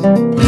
Música